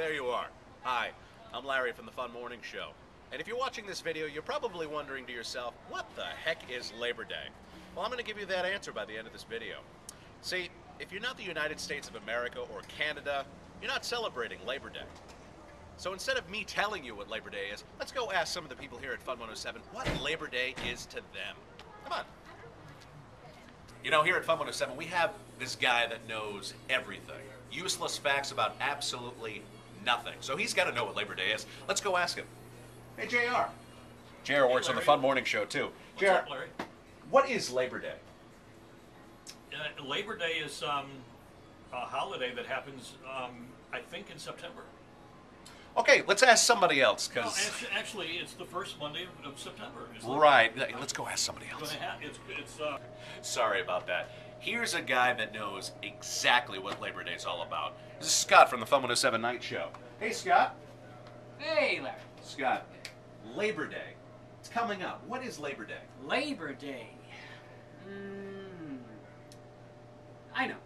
there you are. Hi, I'm Larry from the Fun Morning Show. And if you're watching this video, you're probably wondering to yourself, what the heck is Labor Day? Well, I'm going to give you that answer by the end of this video. See, if you're not the United States of America or Canada, you're not celebrating Labor Day. So instead of me telling you what Labor Day is, let's go ask some of the people here at Fun 107 what Labor Day is to them. Come on. You know, here at Fun 107, we have this guy that knows everything. Useless facts about absolutely nothing. So he's got to know what Labor Day is. Let's go ask him. Hey, JR. JR works on the Fun Morning Show, too. What's JR, up, Larry? what is Labor Day? Uh, Labor Day is um, a holiday that happens, um, I think, in September. Okay, let's ask somebody else, No, because... actually, actually, it's the first Monday of, of September. It's right, let's go ask somebody Gonna else. ha- it's it's uh, Sorry about that. Here's a guy that knows exactly what Labor Day is all about. This is Scott from the Fun 107 Night Show. Hey, Scott. Hey, Larry. Scott, Labor Day. It's coming up. What is Labor Day? Labor Day. Mm, I know.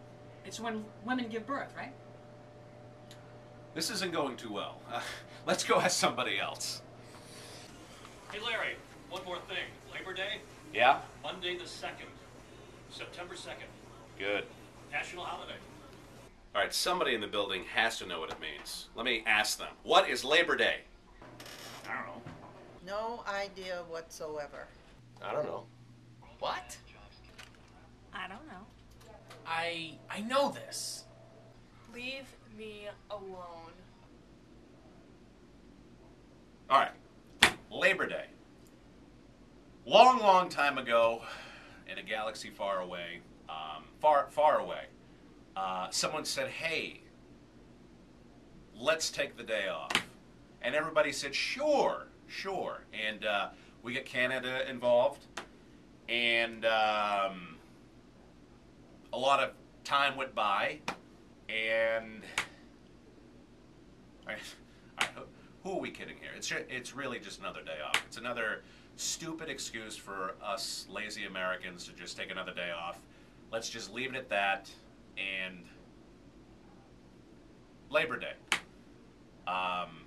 It's when women give birth, right? This isn't going too well. Uh, let's go ask somebody else. hey Larry. One more thing. Labor Day, Yeah? Monday the second, September second, Good. national holiday. All right, somebody in the building has to know what it means. Let me ask them. What is Labor Day? I don't know. No idea whatsoever. I don't know. What? I don't know. I I know this. Leave me alone. All right. Labor Day. Long, long time ago, in a galaxy far away, um, far, far away, uh, someone said, "Hey, let's take the day off," and everybody said, "Sure, sure." And uh, we get Canada involved, and um, a lot of time went by, and all right, who- are we kidding here? It's it's really just another day off. It's another stupid excuse for us lazy Americans to just take another day off. Let's just leave it at that. And Labor Day. Um,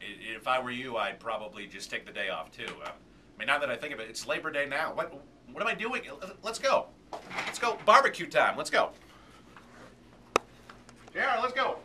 if I were you, I'd probably just take the day off too. Uh, I mean, now that I think of it, it's Labor Day now. What what am I doing? Let's go. Let's go barbecue time. Let's go. Yeah, let's go.